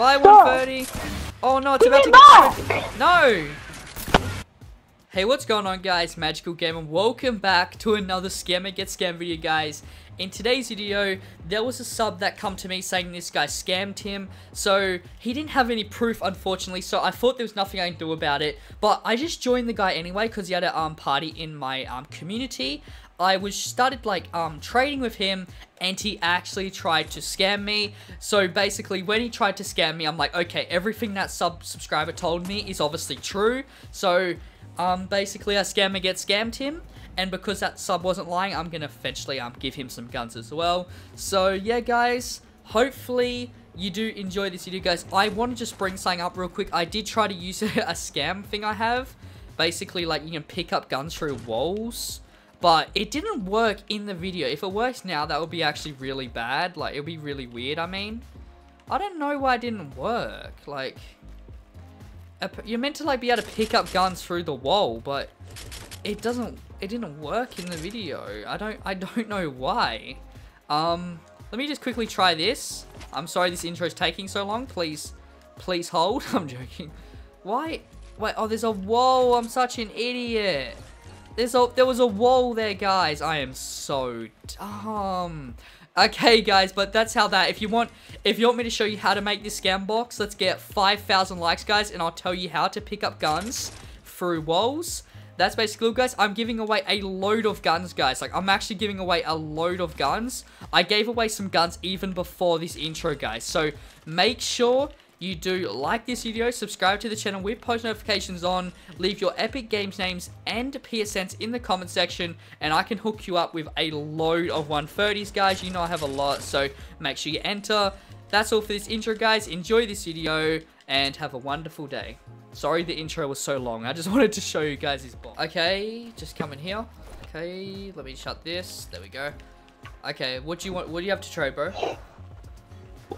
Bye, Stop. 130. Oh no, it's Give about to back! get No! Hey, what's going on guys? Magical Gamer. Welcome back to another Scammer Get Scammed video, guys. In today's video, there was a sub that come to me saying this guy scammed him. So, he didn't have any proof, unfortunately, so I thought there was nothing I can do about it. But I just joined the guy anyway, because he had a um, party in my um, community. I was started like um trading with him and he actually tried to scam me. So basically when he tried to scam me, I'm like, okay, everything that sub subscriber told me is obviously true. So um basically a scammer get scammed him and because that sub wasn't lying, I'm gonna eventually um give him some guns as well. So yeah guys, hopefully you do enjoy this video guys. I want to just bring something up real quick. I did try to use a scam thing I have. Basically like you can pick up guns through walls. But it didn't work in the video. If it works now, that would be actually really bad. Like, it would be really weird, I mean. I don't know why it didn't work. Like, you're meant to, like, be able to pick up guns through the wall, but it doesn't, it didn't work in the video. I don't, I don't know why. Um, let me just quickly try this. I'm sorry this intro is taking so long. Please, please hold. I'm joking. Why? Wait, oh, there's a wall. I'm such an idiot. There's a, there was a wall there, guys. I am so dumb. Okay, guys, but that's how that, if you want, if you want me to show you how to make this scam box, let's get 5,000 likes, guys, and I'll tell you how to pick up guns through walls. That's basically it, guys. I'm giving away a load of guns, guys. Like, I'm actually giving away a load of guns. I gave away some guns even before this intro, guys. So, make sure you do like this video, subscribe to the channel with post notifications on, leave your Epic Games names and PSNs in the comment section, and I can hook you up with a load of 130s, guys. You know I have a lot, so make sure you enter. That's all for this intro, guys. Enjoy this video, and have a wonderful day. Sorry the intro was so long. I just wanted to show you guys this. Okay, just come in here. Okay, let me shut this. There we go. Okay, what do you want? What do you have to trade, bro?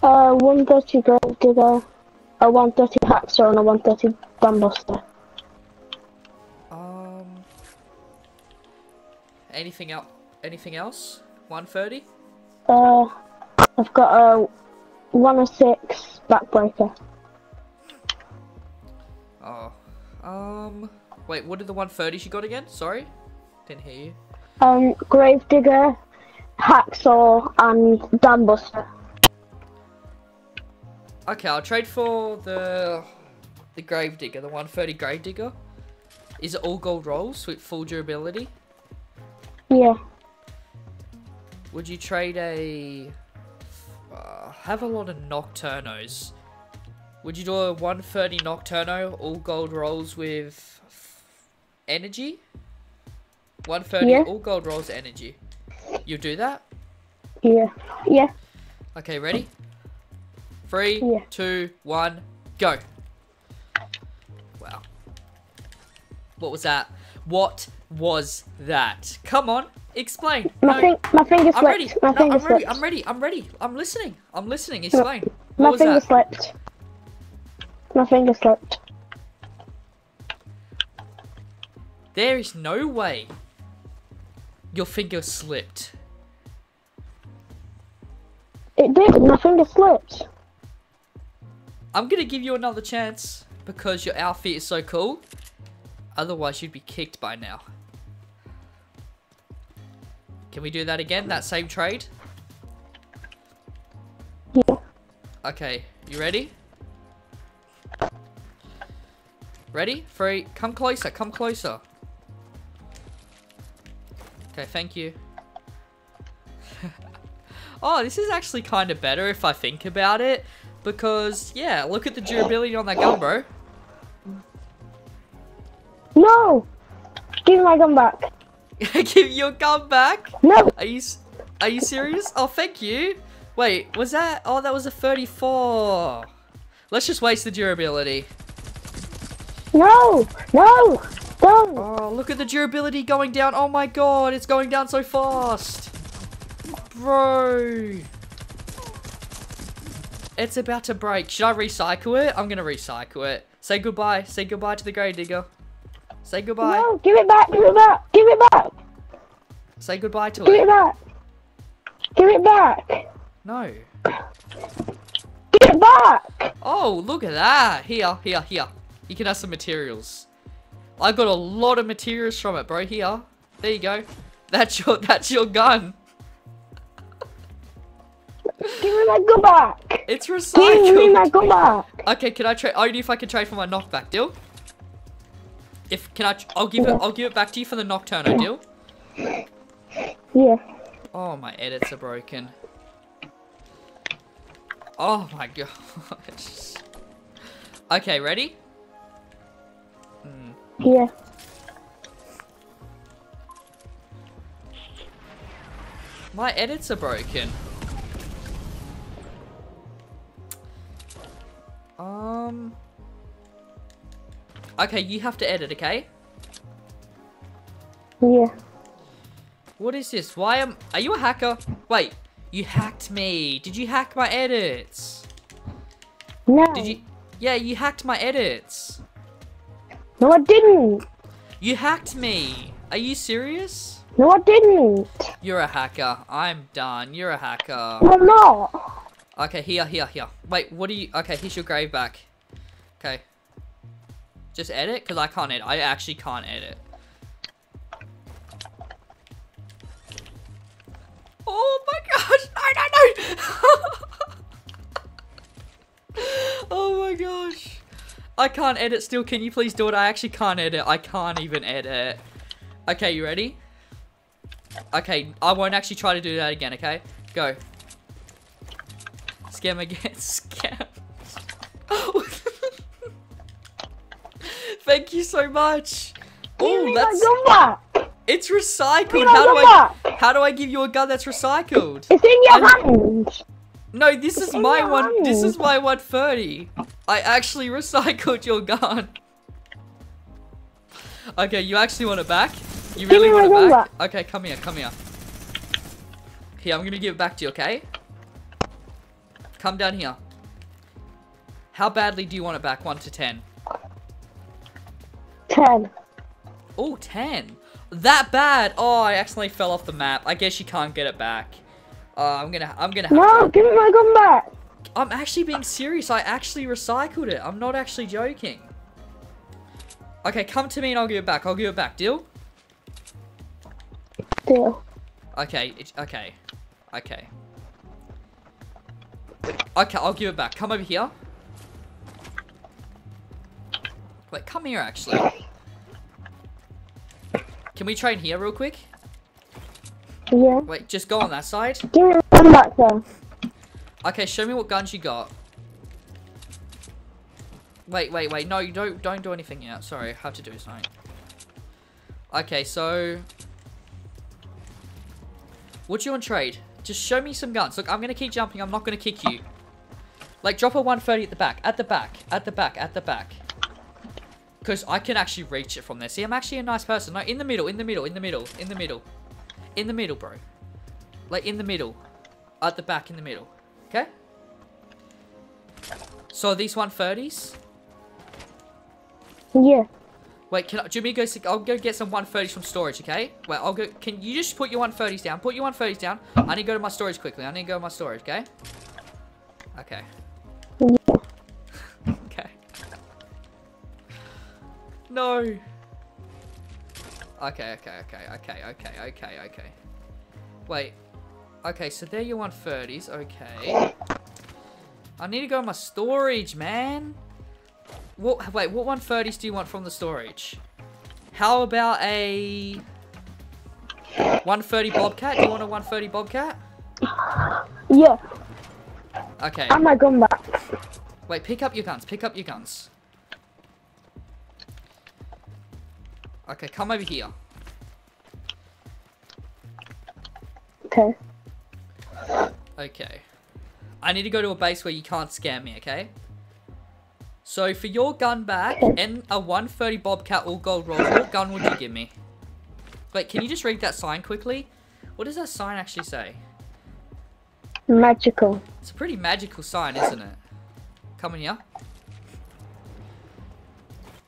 Uh, 130 Grave Digger, a 130 Hacksaw, and a 130 Gunbuster. Um. Anything else? Anything else? 130? Uh, I've got a 106 Backbreaker. Oh. Um. Wait, what did the 130s you got again? Sorry? Didn't hear you. Um, Grave Digger, Hacksaw, and Gunbuster. Okay, I'll trade for the the Grave Digger, the 130 Grave Digger. Is it all gold rolls with full durability? Yeah. Would you trade a... Uh, have a lot of Nocturnos. Would you do a 130 Nocturno, all gold rolls with energy? 130 Yeah. all gold rolls energy. You do that? Yeah. Yeah. Okay, ready? Three, Yeah. two, one, go. Wow. What was that? What was that? Come on, explain. My, No, thing, my finger I'm ready. slipped. My No, finger I'm ready. I'm ready. I'm ready. I'm listening. I'm listening. Explain. My was finger that? slipped. My finger slipped. There is no way your finger slipped. It did. My finger slipped. I'm gonna give you another chance because your outfit is so cool. Otherwise, you'd be kicked by now. Can we do that again? That same trade? Yeah. Okay, you ready? Ready? Three. Come closer. Come closer. Okay, thank you. oh, this is actually kind of better if I think about it. Because, yeah, look at the durability on that gun, bro. No! Give my gun back. Give your gun back. No! Are you are you serious? Oh, thank you. Wait, was that? Oh, that was a 34. Let's just waste the durability. No! No! Don't! Oh, look at the durability going down. Oh my god, it's going down so fast. Bro. It's about to break. Should I recycle it? I'm gonna recycle it. Say goodbye. Say goodbye to the grave digger. Say goodbye. No! Give it back! Give it back! Give it back! Say goodbye to Give it Give it. back! Give it back! No. Give it back! Oh, Oh, look at that. Here, here, here. You can have some materials. I got a lot of materials from it, bro. Here. There you go. That's your that's your gun. Me my gun back. It's Give me my gun back. Okay, can I trade? Only if I can trade for my knockback deal. If can I? I'll give it. I'll give it back to you for the nocturno deal. Yeah. Oh, my edits are broken. Oh my gosh. Okay, ready? Hmm. Yeah. My edits are broken. Um. Okay, you have to edit, okay? Yeah. What is this? Why am... Are you a hacker? Wait, you hacked me. Did you hack my edits? No. Did you... Yeah, you hacked my edits. No, I didn't. You hacked me. Are you serious? No, I didn't. You're a hacker. I'm done. You're a hacker. No, I'm not. Okay, here, here, here. Wait, what do you... Okay, here's your grave back. Okay. Just edit? Because I can't edit. I actually can't edit. Oh my gosh! No, no, no! oh my gosh. I can't edit still. Can you please do it? I actually can't edit. I can't even edit. Okay, you ready? Okay, I won't actually try to do that again, okay? Go. Scam again. Scam. Thank you so much. Oh, that's it's recycled. How do I how do I give you a gun that's recycled? It's in your hand. No, this is my one. This is my 130. I actually recycled your gun. Okay, you actually want it back? You really want it back? Okay, come here, come here. Here, I'm gonna give it back to you, okay? Come down here. How badly do you want it back? 1 to 10. Ten. Oh, 10. That bad. Oh, I accidentally fell off the map. I guess you can't get it back. Uh, I'm gonna, I'm gonna. have No, to- give me my gun back. I'm actually being serious. I actually recycled it. I'm not actually joking. Okay, come to me and I'll give it back. I'll give it back. Deal? Deal. Okay, okay. Okay. Okay, I'll give it back. Come over here. Wait, come here actually. Can we train here real quick? Yeah. Wait, just go on that side. Give me back then. Okay, show me what guns you got. Wait, wait, wait. No, you don't don't do anything yet. Sorry, I have to do something. Okay, so what do you want to trade? Just show me some guns. Look, I'm gonna keep jumping. I'm not gonna kick you. Like, drop a 130 at the back, at the back, at the back, at the back. Because I can actually reach it from there. See, I'm actually a nice person. No, in the middle, in the middle, in the middle, in the middle. In the middle, bro. Like, in the middle. At the back, in the middle. Okay? So, are these 130s? Yeah. Wait, can I, do you want me to go, I'll go get some 130s from storage, okay? Wait, I'll go, can you just put your 130s down? Put your 130s down. I need to go to my storage quickly. I need to go to my storage, okay? Okay. No. Okay, okay, okay, okay, okay, okay, okay. Wait. Okay, so there you want 130s. Okay. I need to go to my storage, man. What? Wait, what 130s do you want from the storage? How about a 130 Bobcat? Do you want a 130 Bobcat? Yeah. Okay. I'm my gun back. Wait, pick up your guns. Pick up your guns. Okay, come over here. Okay. Okay. I need to go to a base where you can't scam me, okay? So for your gun back and a 130 Bobcat all gold roll, what gun would you give me? Wait, can you just read that sign quickly? What does that sign actually say? Magical. It's a pretty magical sign, isn't it? Come in here.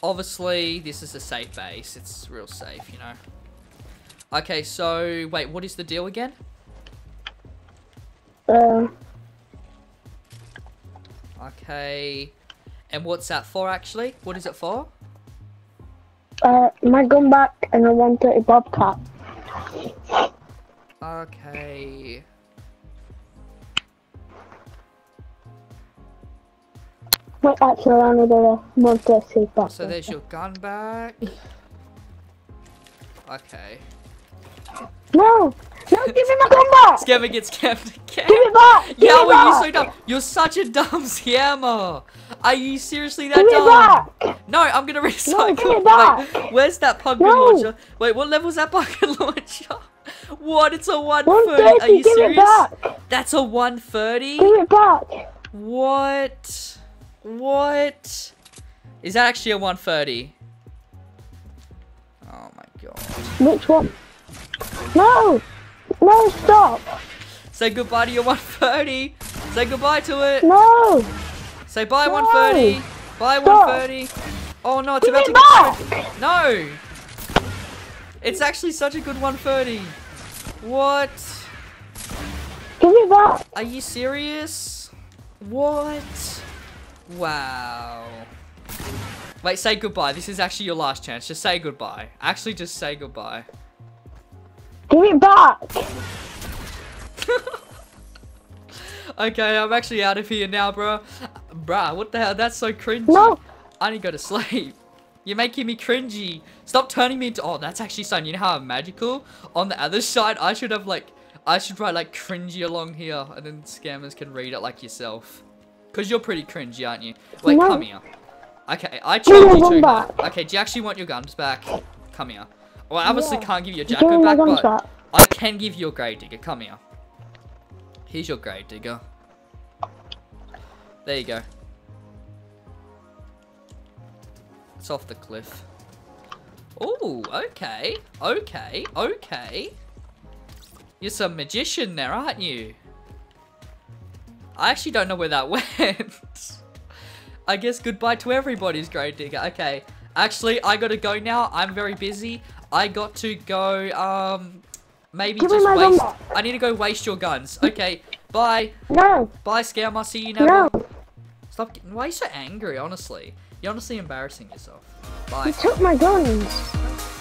Obviously, this is a safe base. It's real safe, you know. Okay, so, wait, what is the deal again? Um. Okay. And what's that for, actually? What is it for? Uh, my gun back and a 130 Bobcat. Okay. Wait, actually, I need a 130 back. So there's your gun back. Okay. No! No, give me my gun back! Scammer gets scammed again. Give it back! Give Yeah, it back! you're so dumb. You're such a dumb scammer. Are you seriously that Give dumb? back! No, I'm gonna recycle. give it back. Wait, where's that pumpkin No. launcher? Wait, what level's that pumpkin launcher? What? It's a 130. Are you serious? That's a 130? Give it back! What? What? Is that actually a 130? Oh my god. Which one? No! No, stop! Say goodbye to your 130. Say goodbye to it. No! Say bye No. 130. Bye Stop. 130. Oh no, it's Give about it to back! get No. It's actually such a good 130. What? Give it back! Are you serious? What? Wow. Wait, say goodbye. This is actually your last chance. Just say goodbye. Actually, just say goodbye. Give it back! Okay, I'm actually out of here now, bro. Bruh, what the hell? That's so cringy. No! I need to go to sleep. You're making me cringy. Stop turning me into- Oh, that's actually something. You know how I'm magical? On the other side, I should have like... I should write like cringy along here. And then scammers can read it like yourself. Because you're pretty cringy, aren't you? Wait, No. come here. Okay, I Give me told my you back. Okay, do you actually want your guns back? Come here. Well, I obviously Yeah. can't give you a Give jacket back, but back. I can give you a grave digger. Come here. Here's your grave digger. There you go. It's off the cliff. Oh, okay. Okay. Okay. You're some magician there, aren't you? I actually don't know where that went. I guess goodbye to everybody's grave digger. Okay. Actually, I gotta go now. I'm very busy. I got to go, um, maybe Give just waste. I need to go waste your guns. Okay. Bye. No! Bye, Scam. I'll see you now. No! Stop. Getting, why are you so angry, honestly? You're honestly embarrassing yourself. Bye. You took my guns!